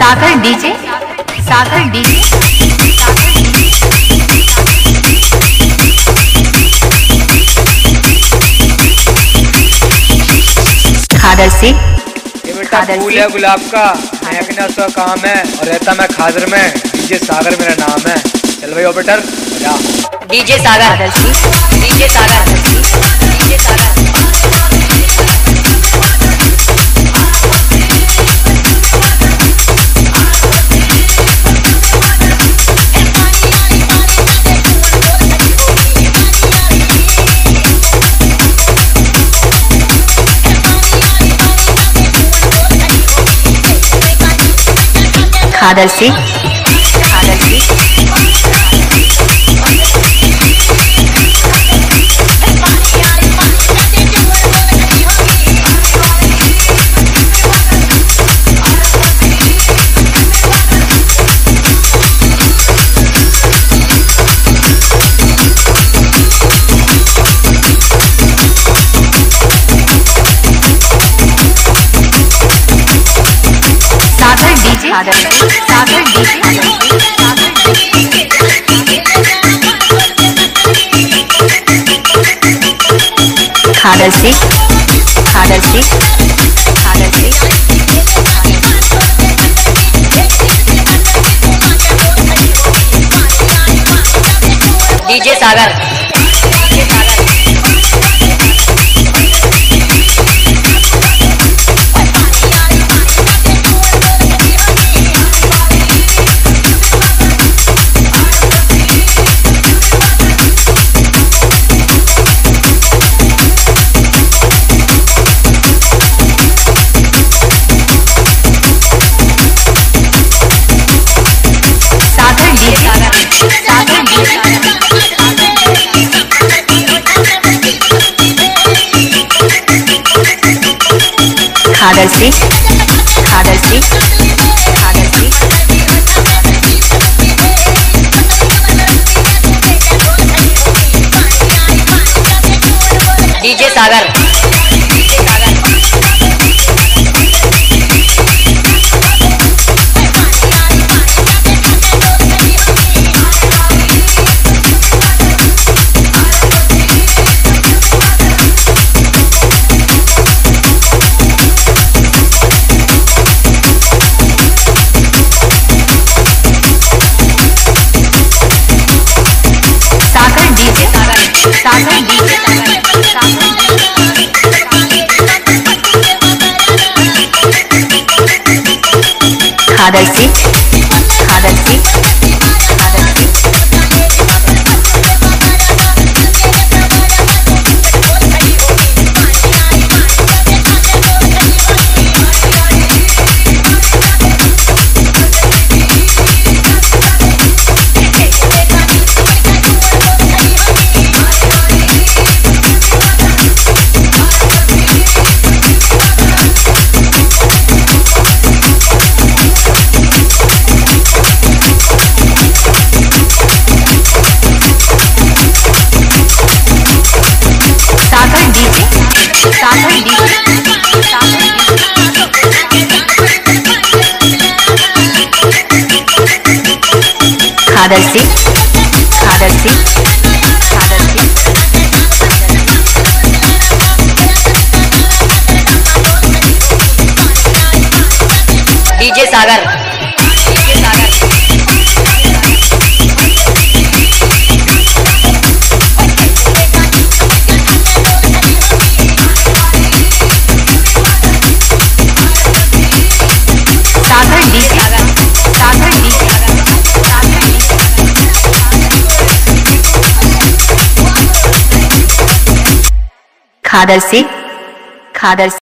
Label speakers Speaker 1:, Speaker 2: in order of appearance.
Speaker 1: सागर DJ Sagar DJ. खादर से।
Speaker 2: ये बेटा
Speaker 1: खादर
Speaker 2: फूल है गुलाब का। महकना उसका काम है और रहता मैं खादर में। डीजे सागर मेरा नाम है। चल भाई operator
Speaker 3: DJ Sagar. DJ Sagar. DJ Sagar.
Speaker 1: खादर से सागर सागर डीजे खादर से खादर से खादर से
Speaker 3: डीजे सागर।
Speaker 1: खादर से खादर
Speaker 3: डीजे सागर डीजे सागर
Speaker 1: खादर से खादर डीजे सागर डीजे सागर खादर से खादर से खादर से।
Speaker 3: डीजे सागर
Speaker 1: खादर से खादर से